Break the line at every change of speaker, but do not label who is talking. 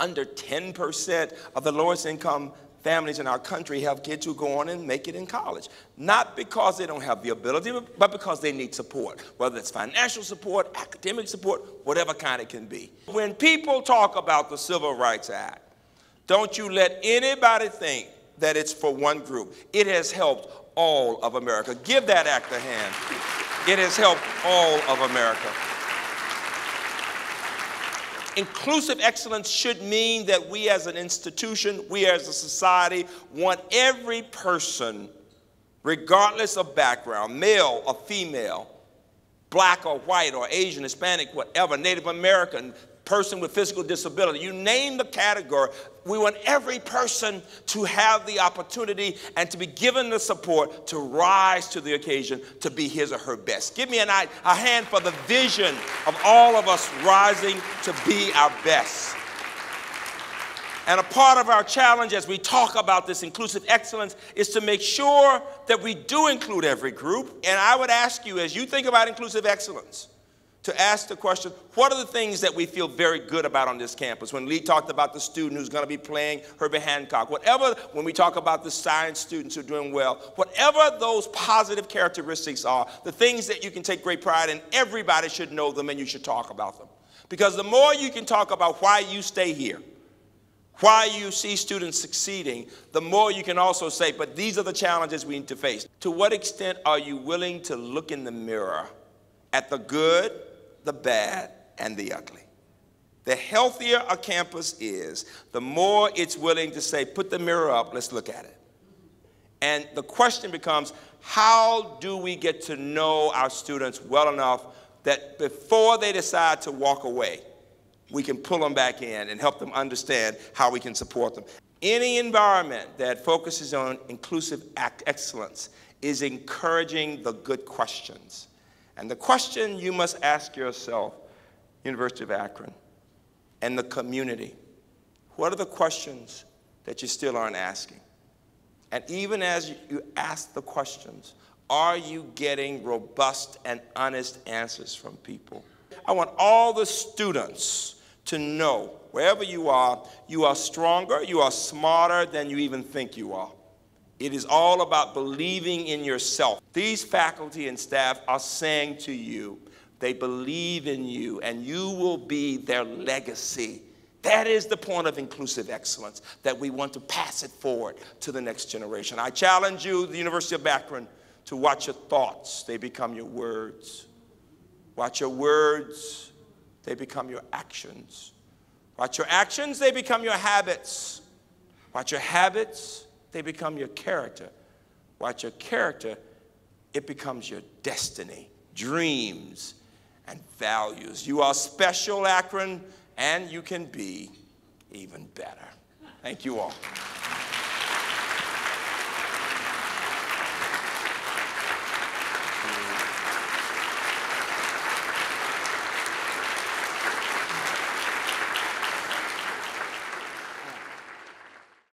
under 10% of the lowest income families in our country have kids who go on and make it in college. Not because they don't have the ability, but because they need support, whether it's financial support, academic support, whatever kind it can be. When people talk about the Civil Rights Act, don't you let anybody think that it's for one group. It has helped all of America. Give that act a hand. It has helped all of America. Inclusive excellence should mean that we as an institution, we as a society, want every person, regardless of background, male or female, black or white or Asian, Hispanic, whatever, Native American, person with physical disability. You name the category. We want every person to have the opportunity and to be given the support to rise to the occasion to be his or her best. Give me an, a hand for the vision of all of us rising to be our best. And a part of our challenge as we talk about this inclusive excellence is to make sure that we do include every group. And I would ask you, as you think about inclusive excellence, to ask the question, what are the things that we feel very good about on this campus? When Lee talked about the student who's going to be playing Herbie Hancock, whatever, when we talk about the science students who are doing well, whatever those positive characteristics are, the things that you can take great pride in, everybody should know them and you should talk about them. Because the more you can talk about why you stay here, why you see students succeeding, the more you can also say, but these are the challenges we need to face. To what extent are you willing to look in the mirror at the good, the bad, and the ugly. The healthier a campus is, the more it's willing to say, put the mirror up, let's look at it. And the question becomes, how do we get to know our students well enough that before they decide to walk away, we can pull them back in and help them understand how we can support them. Any environment that focuses on inclusive excellence is encouraging the good questions. And the question you must ask yourself, University of Akron, and the community, what are the questions that you still aren't asking? And even as you ask the questions, are you getting robust and honest answers from people? I want all the students to know, wherever you are, you are stronger, you are smarter than you even think you are. It is all about believing in yourself. These faculty and staff are saying to you, they believe in you, and you will be their legacy. That is the point of inclusive excellence, that we want to pass it forward to the next generation. I challenge you, the University of Akron, to watch your thoughts, they become your words. Watch your words, they become your actions. Watch your actions, they become your habits. Watch your habits, they become your character. Watch your character, it becomes your destiny, dreams, and values. You are special, Akron, and you can be even better. Thank you all.